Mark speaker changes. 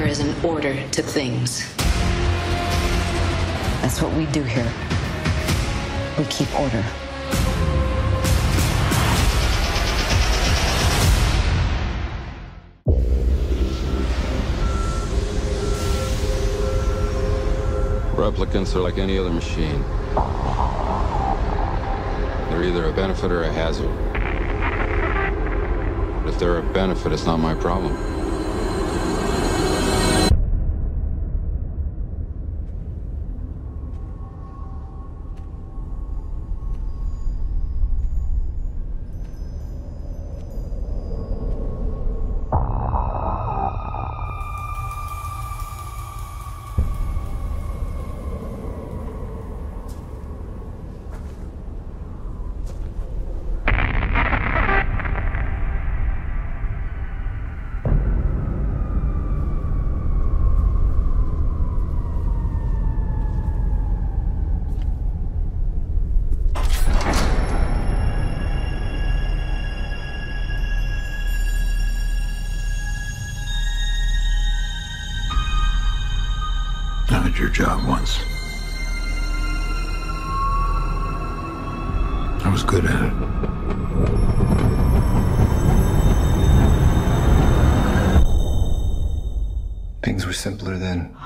Speaker 1: There's an order to things.
Speaker 2: That's what we do here. We keep order.
Speaker 3: Replicants are like any other machine. They're either a benefit or a hazard. But if they're a benefit, it's not my problem.
Speaker 4: Your job once. I was good at it.
Speaker 5: Things were simpler then.